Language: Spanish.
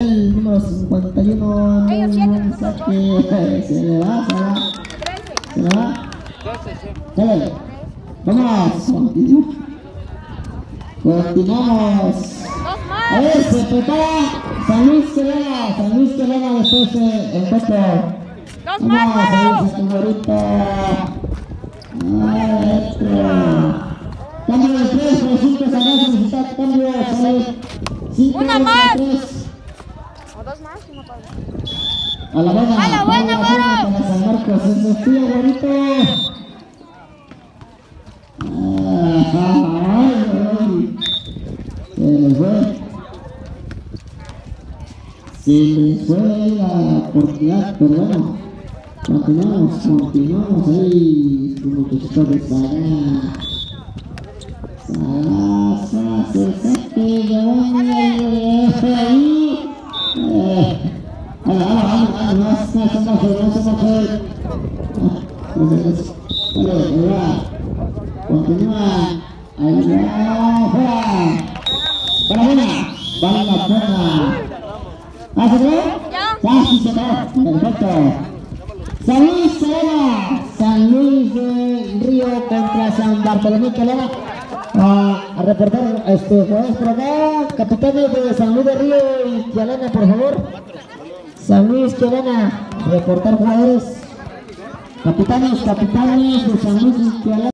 el número 51. Ellos siete, un nosotros saque. Se le va, se le va. Se le va. Continuamos. Dos A ver, se prepara San Luis después de el. Dos Vamos, mano. está tu. Maestro. Cambio de cambio. Una más. A la buena. A la buena. Para ay. Se les fue. Se les fue la oportunidad, pero bueno. Continuamos, continuamos ahí. Tu muchachito de Saga. Saga, Saga, se saque, ya va, ahí. Eh. Hola, hola, hola, más, más, más, más, más, más, más. ¿Ah. San Luis. San Luis del Río contra San Bartolomé. Ah, a reportar, este, jugadores por acá, capitanes de San Luis del Río y Calena, por favor. San Luis Quelena, reportar jugadores. Capitanes, capitanes de San Luis Quelena.